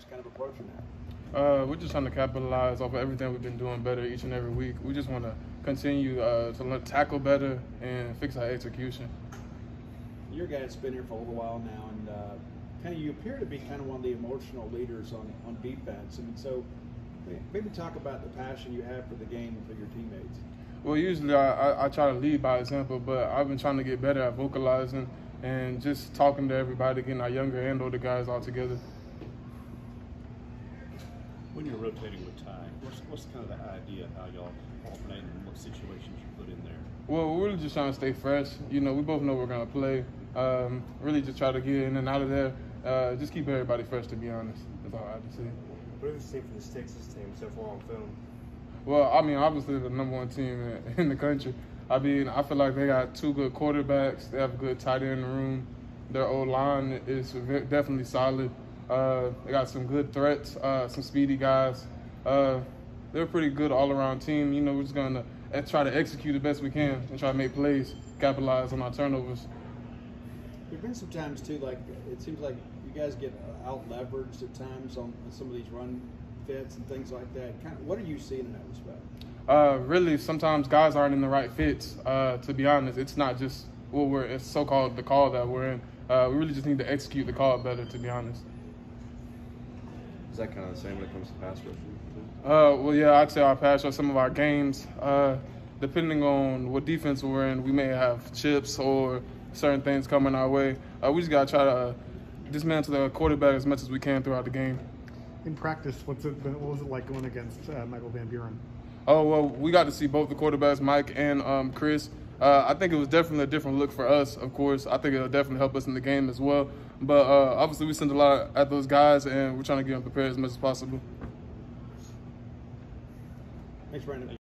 guys kind of approaching that? Uh, we're just trying to capitalize off of everything we've been doing better each and every week. We just want to continue uh, to learn, tackle better and fix our execution. Your guy's been here for a little while now, and uh, kind of you appear to be kind of one of the emotional leaders on, on defense. I And so maybe talk about the passion you have for the game and for your teammates. Well, usually I, I, I try to lead by example, but I've been trying to get better at vocalizing and just talking to everybody, getting our younger and older guys all together. When you're rotating with Ty, what's, what's kind of the idea how y'all alternate and what situations you put in there? Well, we're really just trying to stay fresh. You know, we both know we're going to play. Um, really just try to get in and out of there. Uh, just keep everybody fresh, to be honest. That's all I have to say. What have you seen from this Texas team so far on film? Well, I mean, obviously the number one team in the country. I mean, I feel like they got two good quarterbacks. They have a good tight end room. Their old line is definitely solid. Uh, they got some good threats, uh, some speedy guys. Uh, they're a pretty good all-around team. You know, we're just gonna try to execute the best we can and try to make plays, capitalize on our turnovers. There've been some times too, like it seems like you guys get out leveraged at times on some of these run fits and things like that. Kind of, what are you seeing in that respect? Uh, really, sometimes guys aren't in the right fits. Uh, to be honest, it's not just what we're it's so-called the call that we're in. Uh, we really just need to execute the call better. To be honest. Is that kind of the same when it comes to pass rushing? Uh, well, yeah, I'd say our pass rush, some of our games, uh, depending on what defense we're in, we may have chips or certain things coming our way. Uh, we just got to try to uh, dismantle the quarterback as much as we can throughout the game. In practice, what's it been, what was it like going against uh, Michael Van Buren? Oh, well, we got to see both the quarterbacks, Mike and um, Chris. Uh, I think it was definitely a different look for us, of course. I think it'll definitely help us in the game as well. But uh, obviously, we send a lot at those guys, and we're trying to get them prepared as much as possible. Thanks, Branden.